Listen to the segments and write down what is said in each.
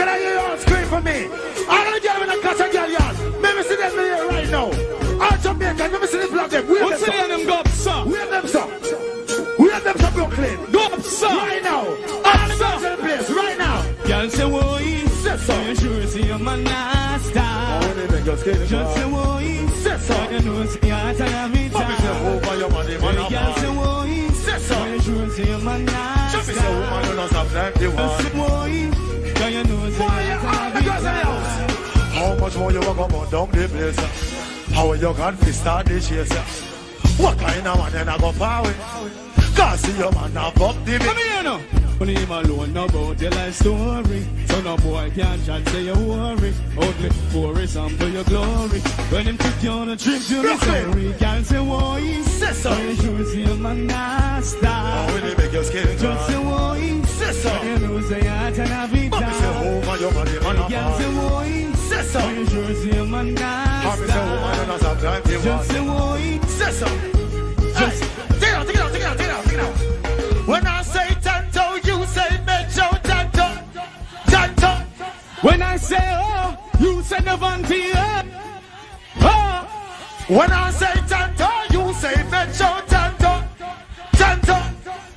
Can I hear you all scream for me? All of the in the catch a girl. Let me see them here right now. All Jamaican, let me see this block them. Where them, the name go up, sir? Where them, sir? Where them, sir, Brooklyn? Go up, sir. Right now. All the girls in the place, right now. Girl say why? Say so. You sure see your man stop? Just say? Say so. You know see your heart and have it Papi say, down. over your money, man, say hard. why? Say so. You sure see your man not Papi say, stop? woman, you know sometimes they Just want. How you to burn down the place? How you can fi start this chase? What kind of man you go far with? Cause see your man the Come here now. Leave him alone about your life story. So no boy can't chat say you worry. Ugly for example your glory. When him took you on a trip to Missouri, can't say why. Say so. You sure see a man not stop. Oh, when they make your skin Just say why. Say so. You know say heart and have it Papi say, woman, your money, man, I'm Can't say hard. why. Say so. You sure see a man not Papi say, woman, you know stop. sometimes they Just want. say why. Say so. Just take it out, take it out, take it out, take it out, take it out. When I say tanto, you say metro tanto, tanto. When I say oh, you say Devonte oh. Oh. When I say tanto, you say metro tanto, tanto.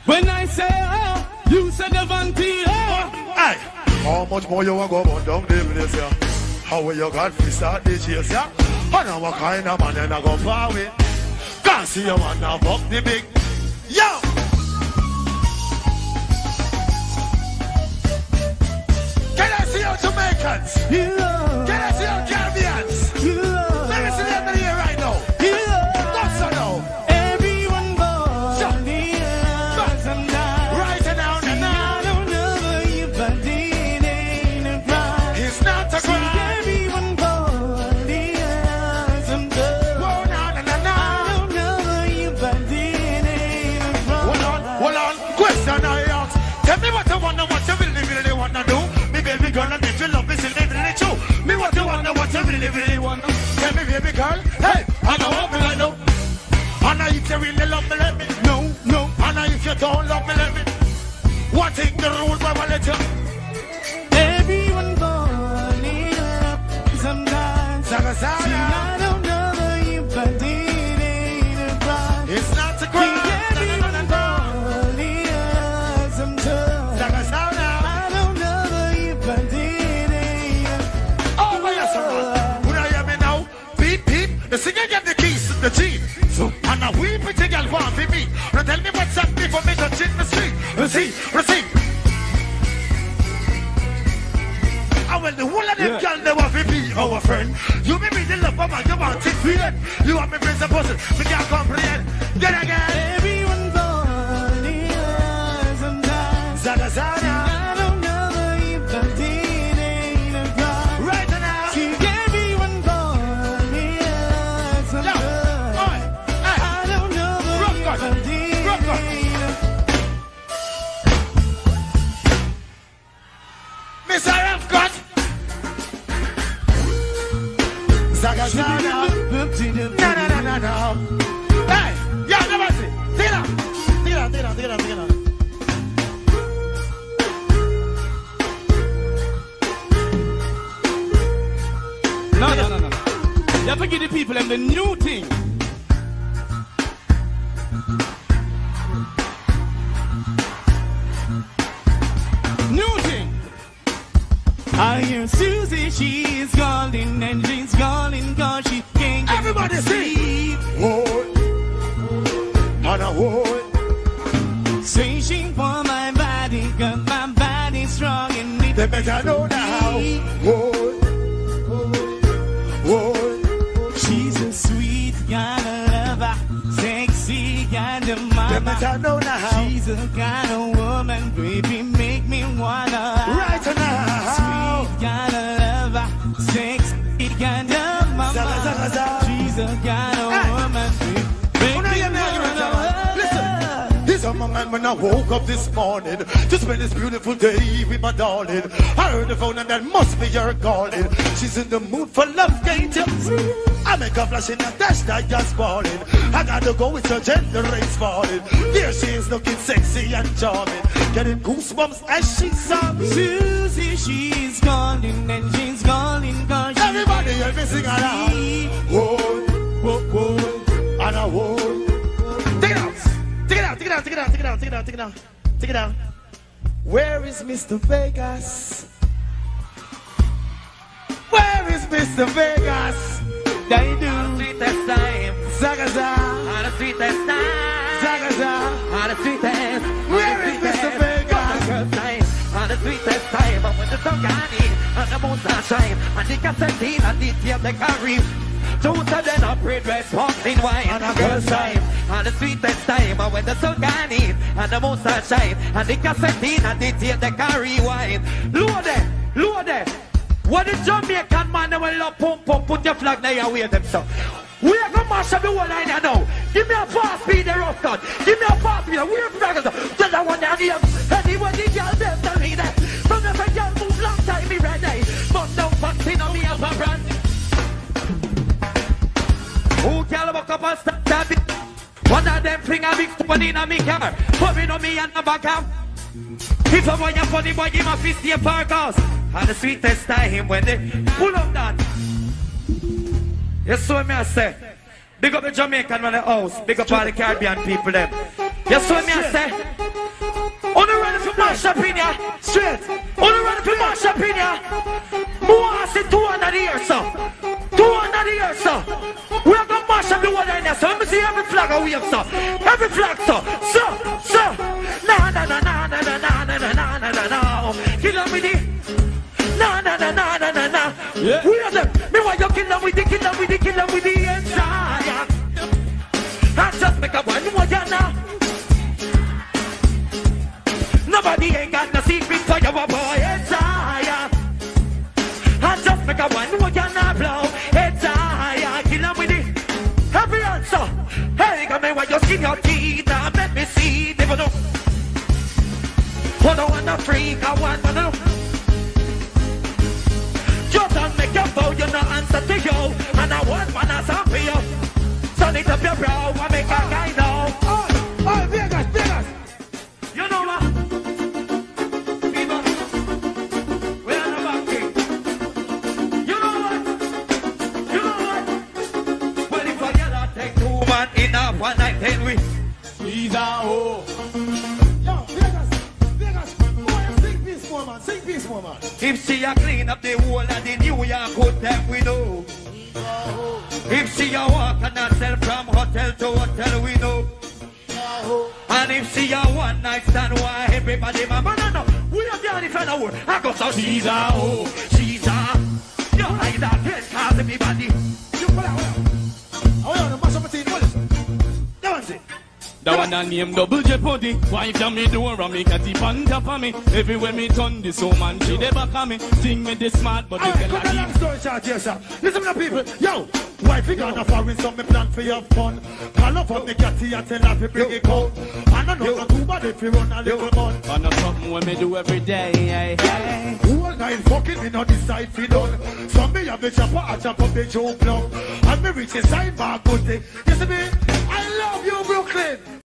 When I say oh, you say Devonte oh. Hey, how much more you want to go burn down the place, yeah? How will you got to start the chase, yeah? I know what kind of man you not go far with. Can't see you man now fuck the big. Yo! Can I see your Jamaicans? Yeah. Really, really wanna. Tell me, baby girl. Hey, I know what me I know. And if you really love Receive, receive. I well, the whole of them Yeah. girl want to be our friend. You may be the love of man, you want it. You want me and person, me can't comprehend. Get again. Everyone born here sometimes. Zaga, Hey, yo, never see. Take it out. Take it out, take it out, take it out, take it out. No, no, no, no. You have to give the people them the new thing. She's calling and she's calling cause she can't get Everybody sing. sleep. And a whoa. Searching for my body cause my body's strong and it They better know now. Whoa. Whoa. She's a sweet kind of lover, sexy kind of mama. They better know now. She's a kind of woman, baby, make me wanna. Right now. Sweet kind of lover, sexy kind of mama. She's a kind of woman, baby, make When I me hear me, I hear it, wanna. Listen. This is my man when I woke up this morning to spend this beautiful day with my darling. I heard the phone and that must be your calling. She's in the mood for love, can't you? I I make a flash in a dash that just falling. I gotta go with her gender race falling. There she is looking sexy and charming. Getting goosebumps as she sobbing. Susie, she's calling and calling cause Everybody help me sing along. Whoa, whoa, whoa, and a whoa. Take it out. Take it out, take it out, take it out, take it out, take it out, take it out. Take it out. Where is Mr. Vegas? Where is Mr. Vegas? They do. On the sweetest time, Zagaza, on the sweetest time, Zagaza. on the sweetest, Where is Mr. Vegas? On the sweetest the in, and the moon sunshine, and the cassette and the tape they carry. Two to then up red dress, sparkling wine, And a girl's time. on the sweetest time, when the sun got in, and the moon sunshine, and the cassette and the tape they carry wine. Load it, load it. What the Jamaican man they will love pump pump put your flag there and wave them so. We are gonna mash up the whole line now. Give me a fast speed, the rough cut. Give me a fast speed, we're flaggers. Fling a big stone in me car. Put me on me and the back up. If a boy a funny boy, give a fist to your park house. And the sweetest time when they pull up that. You saw me I say. Big up the Jamaican man the house. Big up all the Caribbean people them. You saw me I say. On the run for mash up in ya. Straight. On the run for mash up in ya. More say 200 years so. I wave so. Every flag so. So, so. Na na na na na na na na na na na na. Kill 'em with it. Na na na na na na na. Yeah. We are them. Me want you kill 'em with the kill 'em with the kill 'em with the entire. I just make a one more you now. Nobody ain't got no secret for your boy. Higher. I just make a one more you your teeth and let me see. Never know. What I wanna freak, I want to know. Just don't make your vow, you no answer to you. Man one night, then we. A hoe. Yo, Vegas, Vegas. Boy, sing peace more, man. Sing peace more, man. If she a clean up the whole of the New York hotel, we know. If she a walk and a sell from hotel to hotel, we know. And if she a one night stand, why everybody, man, no, no, we don't get any friend of word. I go so she's a hoe, she's a. You hide that head, cause everybody. That one a name double jeopardy. Wife down me door and me cat it on top of me. Everywhere me turn, this woman she dey back of me. Think me this smart, but right, girl cut a deep. story short here, sir. Listen to the people. Yo, wifey gonna foreign, so me plan for your fun. Call up on the catty and tell her to bring it home. I know not too bad if you run a little man. I know something when me do every day. Hey, hey. Whole night fucking me not decide fi done. Some me have the chopper, I chop up the joke now. And me reach inside my good thing. You see me? Love you, Brooklyn.